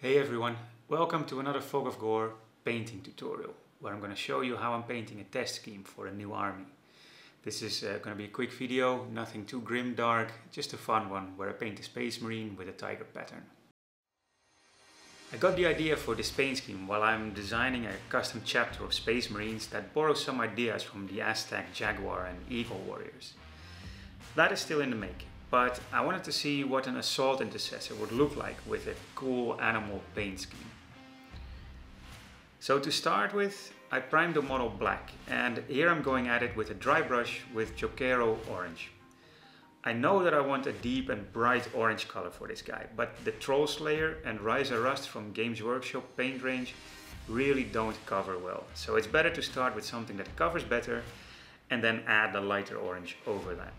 Hey everyone, welcome to another Fog of Gore painting tutorial where I'm going to show you how I'm painting a test scheme for a new army. This is uh, going to be a quick video, nothing too grim dark, just a fun one where I paint a space marine with a tiger pattern. I got the idea for this paint scheme while I'm designing a custom chapter of space marines that borrows some ideas from the Aztec Jaguar and Eagle warriors. That is still in the making but I wanted to see what an assault intercessor would look like with a cool animal paint scheme. So to start with, I primed the model black and here I'm going at it with a dry brush with Jokaero orange. I know that I want a deep and bright orange color for this guy, but the Trollslayer and Ryza Rust from Games Workshop paint range really don't cover well. So it's better to start with something that covers better and then add the lighter orange over that.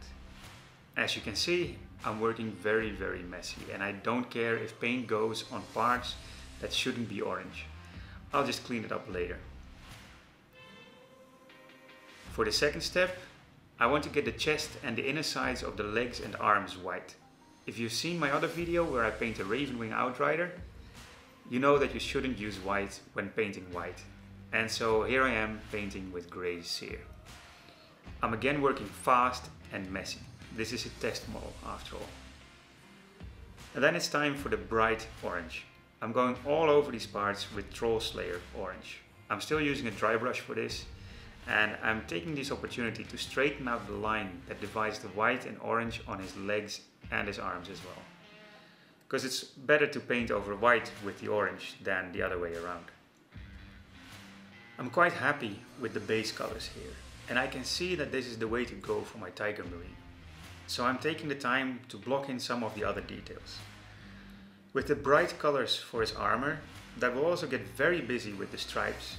As you can see, I'm working very, very messy and I don't care if paint goes on parts that shouldn't be orange. I'll just clean it up later. For the second step, I want to get the chest and the inner sides of the legs and arms white. If you've seen my other video where I paint a Ravenwing Outrider, you know that you shouldn't use white when painting white. And so here I am painting with Grey Seer. I'm again working fast and messy. This is a test model after all. And then it's time for the bright orange. I'm going all over these parts with Trollslayer orange. I'm still using a dry brush for this and I'm taking this opportunity to straighten out the line that divides the white and orange on his legs and his arms as well. Because it's better to paint over white with the orange than the other way around. I'm quite happy with the base colors here and I can see that this is the way to go for my Tiger Marine so I'm taking the time to block in some of the other details. With the bright colors for his armor, that will also get very busy with the stripes,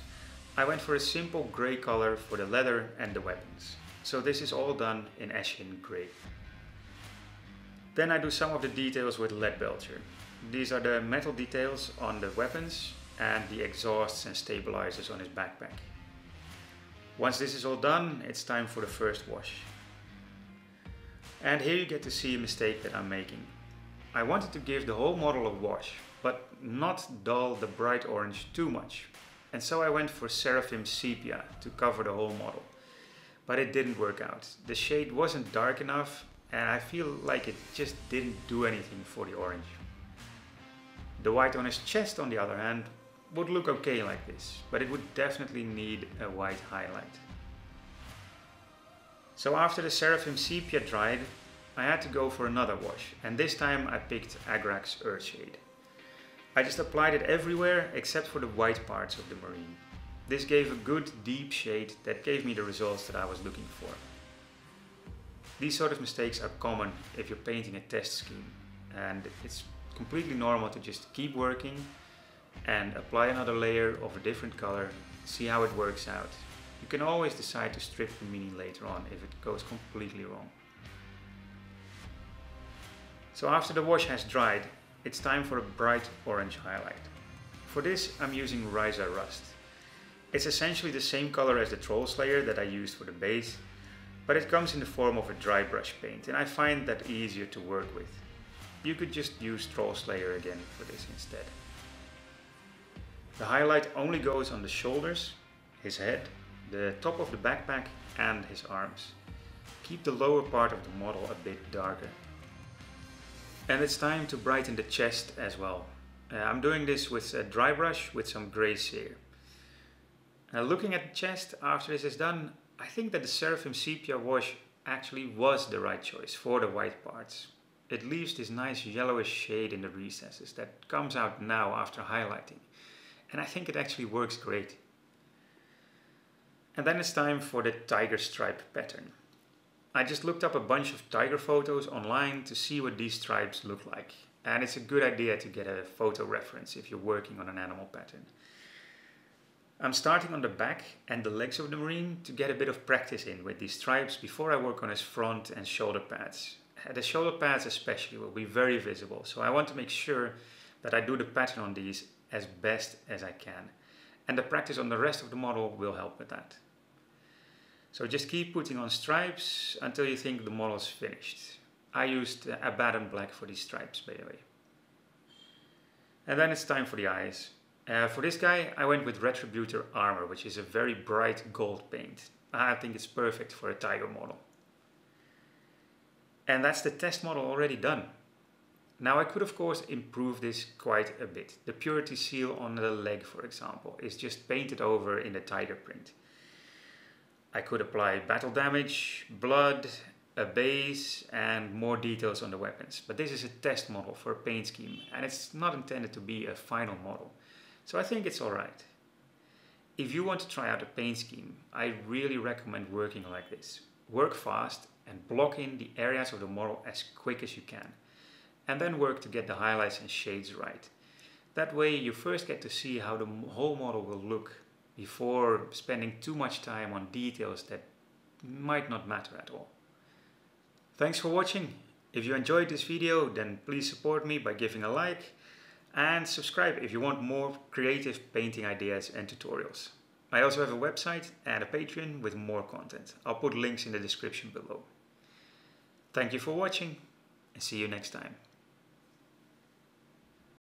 I went for a simple grey color for the leather and the weapons. So this is all done in Eshin Grey. Then I do some of the details with Leadbelcher. These are the metal details on the weapons and the exhausts and stabilizers on his backpack. Once this is all done, it's time for the first wash. And here you get to see a mistake that I'm making. I wanted to give the whole model a wash, but not dull the bright orange too much. And so I went for Seraphim Sepia to cover the whole model. But it didn't work out. The shade wasn't dark enough and I feel like it just didn't do anything for the orange. The white on his chest on the other hand would look okay like this, but it would definitely need a white highlight. So after the Seraphim Sepia dried, I had to go for another wash, and this time I picked Agrax Earthshade. I just applied it everywhere except for the white parts of the marine. This gave a good deep shade that gave me the results that I was looking for. These sort of mistakes are common if you're painting a test scheme and it's completely normal to just keep working and apply another layer of a different color, see how it works out you can always decide to strip the mini later on if it goes completely wrong. So after the wash has dried, it's time for a bright orange highlight. For this I'm using Ryza Rust. It's essentially the same color as the Trollslayer that I used for the base, but it comes in the form of a dry brush paint and I find that easier to work with. You could just use Trollslayer again for this instead. The highlight only goes on the shoulders, his head the top of the backpack and his arms. Keep the lower part of the model a bit darker. And it's time to brighten the chest as well. Uh, I'm doing this with a dry brush with some Grey Seer. Now looking at the chest after this is done, I think that the Seraphim Sepia wash actually was the right choice for the white parts. It leaves this nice yellowish shade in the recesses that comes out now after highlighting. And I think it actually works great. And then it's time for the tiger stripe pattern. I just looked up a bunch of tiger photos online to see what these stripes look like. And it's a good idea to get a photo reference if you're working on an animal pattern. I'm starting on the back and the legs of the marine to get a bit of practice in with these stripes before I work on his front and shoulder pads. Uh, the shoulder pads especially will be very visible, so I want to make sure that I do the pattern on these as best as I can. And the practice on the rest of the model will help with that. So just keep putting on stripes until you think the model is finished. I used Abaddon Black for these stripes by the way. And then it's time for the eyes. Uh, for this guy, I went with Retributor Armor, which is a very bright gold paint. I think it's perfect for a tiger model. And that's the test model already done. Now I could of course improve this quite a bit. The purity seal on the leg, for example, is just painted over in a tiger print. I could apply battle damage, blood, a base and more details on the weapons. But this is a test model for a paint scheme and it's not intended to be a final model. So I think it's alright. If you want to try out a paint scheme, I really recommend working like this. Work fast and block in the areas of the model as quick as you can and then work to get the highlights and shades right. That way you first get to see how the whole model will look before spending too much time on details that might not matter at all. Thanks for watching. If you enjoyed this video then please support me by giving a like and subscribe if you want more creative painting ideas and tutorials. I also have a website and a Patreon with more content. I'll put links in the description below. Thank you for watching and see you next time.